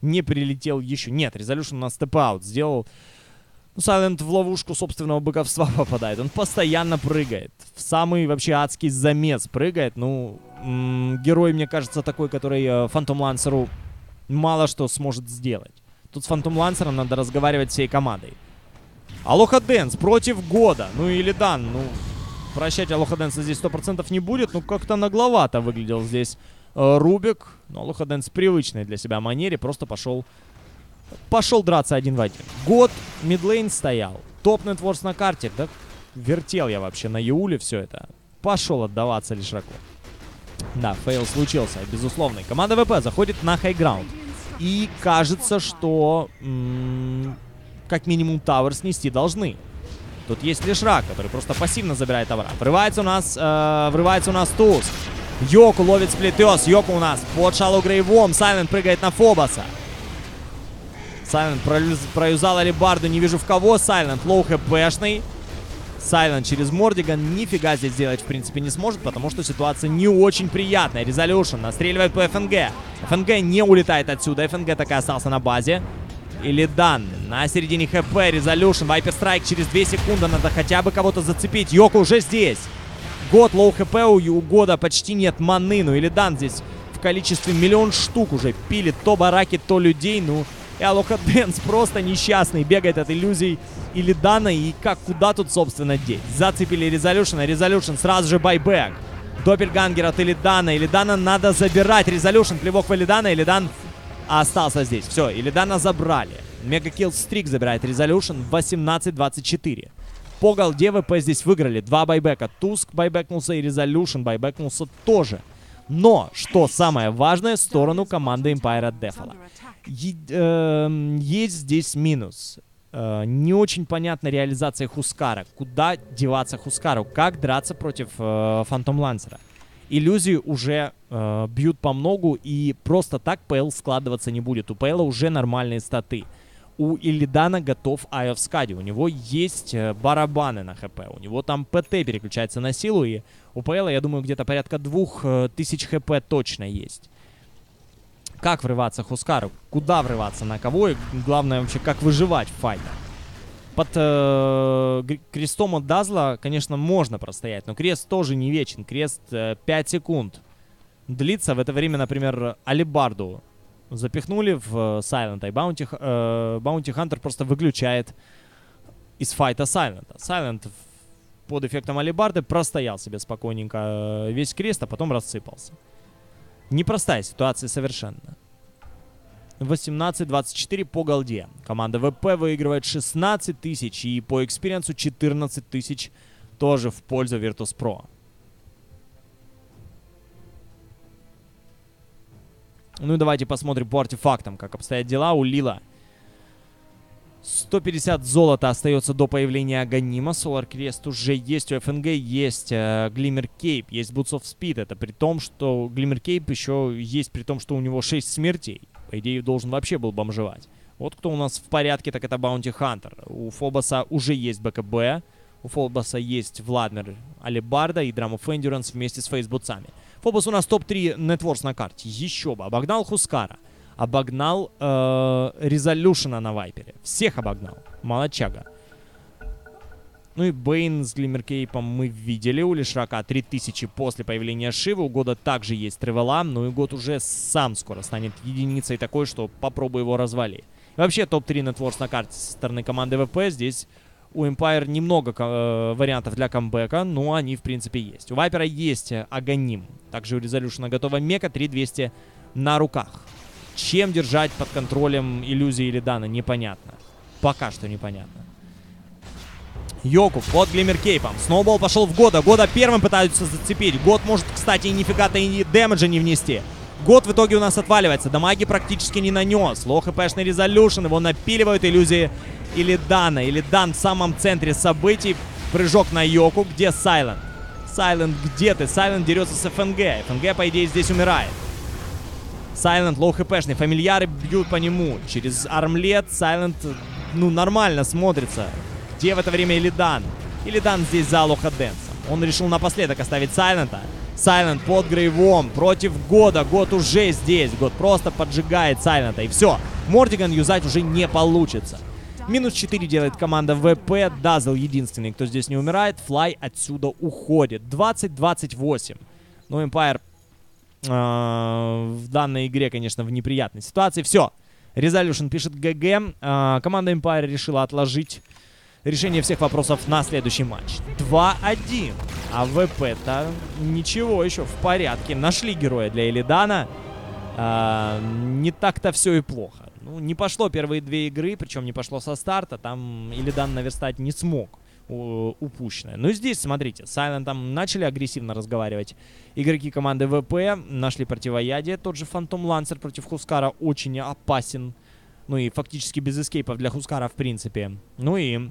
не прилетел еще. Нет, Резолюшн на степ-аут сделал. Сайлент в ловушку собственного быковства <laughs> попадает. Он постоянно прыгает. В самый вообще адский замес прыгает. Ну, герой, мне кажется, такой, который Фантом э, Лансеру мало что сможет сделать. Тут с Phantom Lancer ом надо разговаривать всей командой. Алоха Дэнс против Года. Ну Илидан, ну прощать Алоха Дэнса здесь 100% не будет. Ну, как-то нагловато выглядел здесь э, Рубик. Но Алоха Дэнс привычной для себя манере просто пошел... Пошел драться один в один. Год midlane стоял. Top net worth на карте. Да вертел я вообще на Юле все это. Пошел отдаваться Лешраку. Да, fail случился, безусловно. Команда ВП заходит на high ground. И кажется, что как минимум tower снести должны. Тут есть Лич, который просто пассивно забирает тавера. Врывается у нас, э, врывается у нас Туз. Йоку ловит Split Earth. Йоку у нас под Shallow Grave 'ом. Сайленд прыгает на Фобоса. Сайленд проюзал алебарду. Не вижу в кого. Сайленд low хпшный. Сайленд через Mordiggian нифига здесь сделать в принципе не сможет, потому что ситуация не очень приятная. Резолюшн настреливает по ФНГ. ФНГ не улетает отсюда. ФНГ так и остался на базе Илидан. На середине ХП, Резолюшн, Viper Strike через 2 секунды. Надо хотя бы кого-то зацепить. Йоко уже здесь. Год, low ХП у Года почти нет маны. Ну Илидан здесь в количестве миллион штук уже пилит то бараки, то людей. Ну, и Алоха Дэнс просто несчастный. Бегает от иллюзий Илидана. И как, куда тут, собственно, деть? Зацепили Резолюшна. Резолюшн сразу же buyback. Доппельгангер от Илидана. Илидана надо забирать. Резолюшн, плевок в Илидана. Илидан остался здесь. Все, Илидана забрали. Мегакилл Стрик забирает Резолюшн 18-24. По голде ВП здесь выиграли. Два байбека. Туск байбекнулся и Резолюшн байбекнулся тоже. Но, что самое важное, сторону команды Empire от Дефола. Э, есть здесь минус. Э, не очень понятна реализация Хускара. Куда деваться Хускару? Как драться против э, Фантом Лансера? иллюзии уже э, бьют по многу, и просто так ПЛ складываться не будет. У ПЛ уже нормальные статы. У Илидана готов Eye of Skadi. У него есть э, барабаны на ХП. У него там ПТ переключается на силу. И у ПЛ, я думаю, где-то порядка двух э, тысяч ХП точно есть. Как врываться Хускару? Куда врываться? На кого? И главное вообще, как выживать в файтах? Под э, крестом от Дазла, конечно, можно простоять, но крест тоже не вечен. Крест э, 5 секунд длится. В это время, например, алебарду запихнули в Сайлента, и Баунти, э, Баунти Хантер просто выключает из файта Сайлента. Сайлент под эффектом алебарды простоял себе спокойненько э, весь крест, а потом рассыпался. Непростая ситуация совершенно. 18-24 по голде. Команда ВП выигрывает 16 тысяч и по экспириенсу 14 тысяч тоже в пользу Virtus.pro. Ну и давайте посмотрим по артефактам, как обстоят дела у Лила. 150 золота остается до появления Аганима. Solar Крест уже есть, у ФНГ есть э, Глиммер Кейп, есть Boots of Speed. Это при том, что Глиммер Кейп еще есть при том, что у него 6 смертей. По идее, должен вообще был бомжевать. Вот кто у нас в порядке, так это Баунти Хантер. У Фобоса уже есть БКБ. У Фобоса есть Владмир Алибарда и Драм of Endurance вместе с фейсбуцами. Фобос у нас топ-3 нетворс на карте. Еще бы. Обогнал Хускара. Обогнал э, Резолюшена на Вайпере. Всех обогнал. Молодчага. Ну и Бейн с Глиммеркейпом мы видели. У Лишрака 3000 после появления Шивы. У Года также есть Тревела. Ну и Год уже сам скоро станет единицей такой, что попробуй его развали. И вообще топ-3 нетворс на карте со стороны команды ВП. Здесь у Empire немного э, вариантов для камбэка, но они, в принципе, есть. У Вайпера есть Аганим. Также у Резолюшена готова Мека 3200 на руках. Чем держать под контролем иллюзии или Дана, непонятно. Пока что непонятно. Йоку под Глиммеркейпом. Сноубол пошел в Года. Года первым пытаются зацепить. Год может, кстати, нифига-то и дэмэджа не внести. Год в итоге у нас отваливается. Дамаги практически не нанес. Low хпшный резолюшн. Его напиливают иллюзии Илидана. Илидан в самом центре событий. Прыжок на Йоку. Где Сайлент? Сайлент, где ты? Сайлент дерется с ФНГ. ФНГ, по идее, здесь умирает. Сайлент low хпшный. Фамильяры бьют по нему. Через Armlet Сайлент, ну, нормально смотрится. Где в это время Илидан? Илидан здесь за Алоха Дэнсом. Он решил напоследок оставить Сайлента. Сайлент под Грейвом против Года. Год уже здесь. Год просто поджигает Сайлента. И все. Мордиган юзать уже не получится. Минус 4 делает команда ВП. Дазл единственный, кто здесь не умирает. Флай отсюда уходит. 20-28. Ну, Empire э, в данной игре, конечно, в неприятной ситуации. Все. Resolution пишет ГГ. Э, команда Empire решила отложить решение всех вопросов на следующий матч. 2-1. А ВП-то ничего еще в порядке. Нашли героя для Элидана. А, не так-то все и плохо. Ну, не пошло первые две игры, причем не пошло со старта. Там Илидан наверстать не смог упущенное. Ну и здесь, смотрите, Сайлент там начали агрессивно разговаривать. Игроки команды ВП нашли противоядие. Тот же Фантом Лансер против Хускара очень опасен. Ну и фактически без эскейпов для Хускара в принципе. Ну и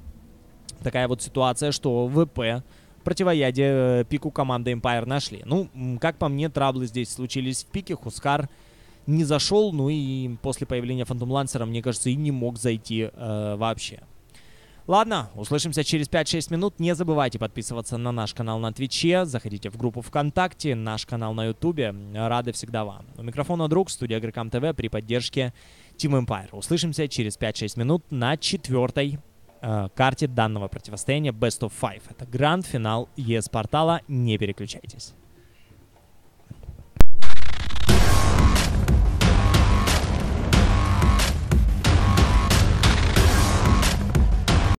такая вот ситуация, что ВП противоядие э, пику команды Empire нашли. Ну, как по мне, траблы здесь случились в пике. Хускар не зашел, ну и после появления Фантом Лансера, мне кажется, и не мог зайти э, вообще. Ладно, услышимся через 5-6 минут. Не забывайте подписываться на наш канал на Твиче, заходите в группу ВКонтакте, наш канал на Ютубе. Рады всегда вам. У микрофона друг, студия Грекам ТВ при поддержке Team Empire. Услышимся через 5-6 минут на четвертой э, карте данного противостояния Best of Five. Это гранд-финал ЕС-портала. Не переключайтесь.